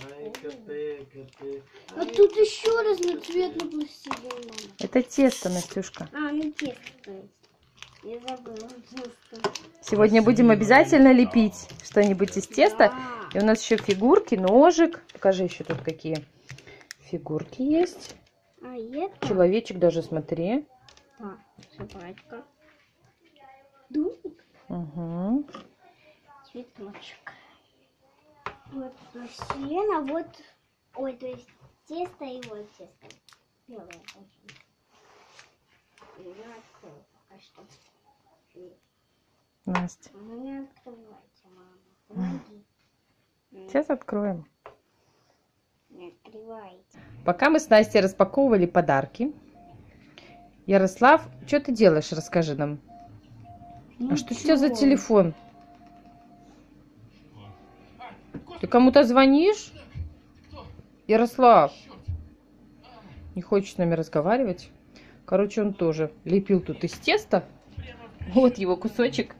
Ай, коты, коты. А тут еще разноцветный пластилин, мама. Это тесто, Настюшка. А, ну тесто. Я забыла тесто. Сегодня будем обязательно лепить что-нибудь из теста. Да. И у нас еще фигурки, ножик. Покажи еще тут какие фигурки есть. А это? Человечек даже, смотри. А, собачка. Дубик. Угу. Цветочек. Вот пластилин, а вот... Ой, то есть тесто и вот тесто. Белое очень. Я открою пока что. Настя, Ну не открывайте, мама. Помоги. сейчас откроем. Не открывайте. Пока мы с Настей распаковывали подарки. Ярослав, что ты делаешь, расскажи нам. А что у тебя за телефон? Ты кому-то звонишь? Ярослав. Не хочет с нами разговаривать. Короче, он тоже лепил тут из теста. Вот его кусочек.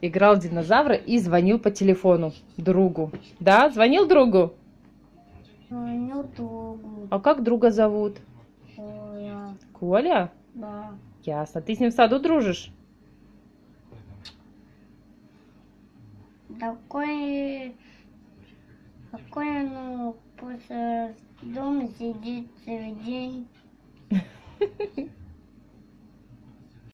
Играл динозавра и звонил по телефону другу. Да, звонил другу? Ну, долго. А как друга зовут? А, Коля? да. Ясно. Ты с ним в саду дружишь? Такой... После дома сидит целый день.